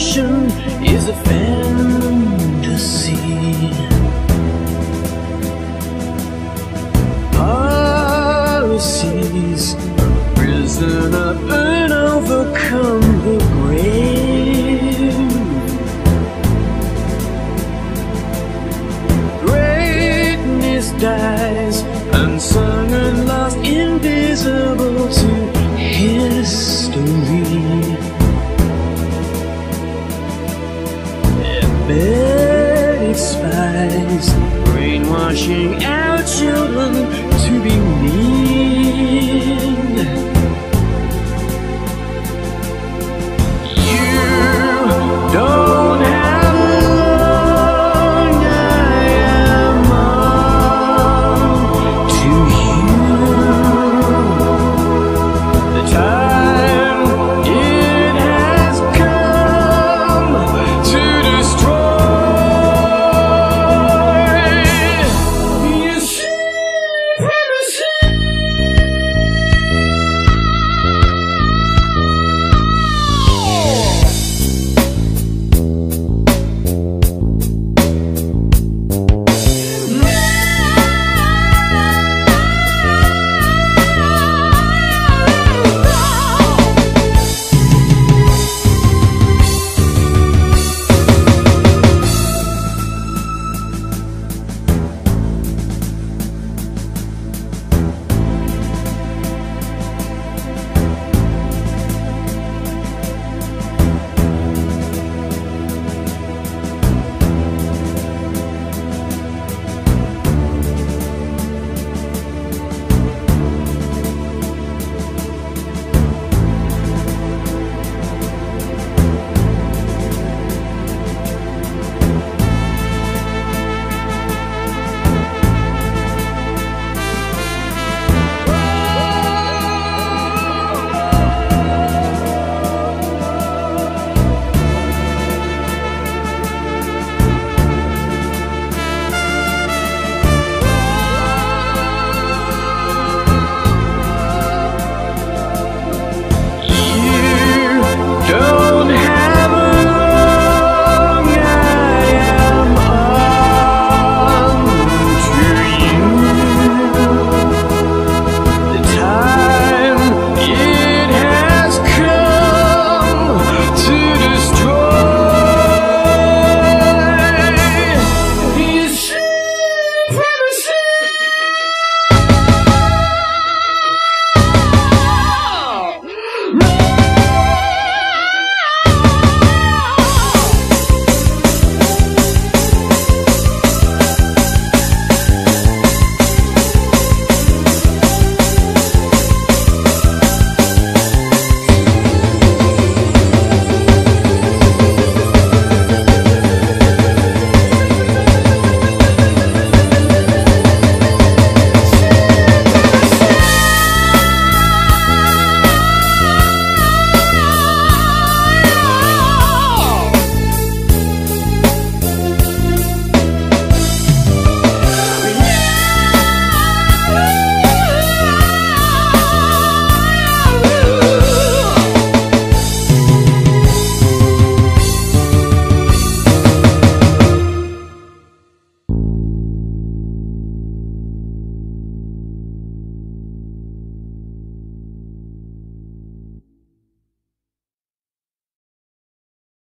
heaven is a fantasy. Embedded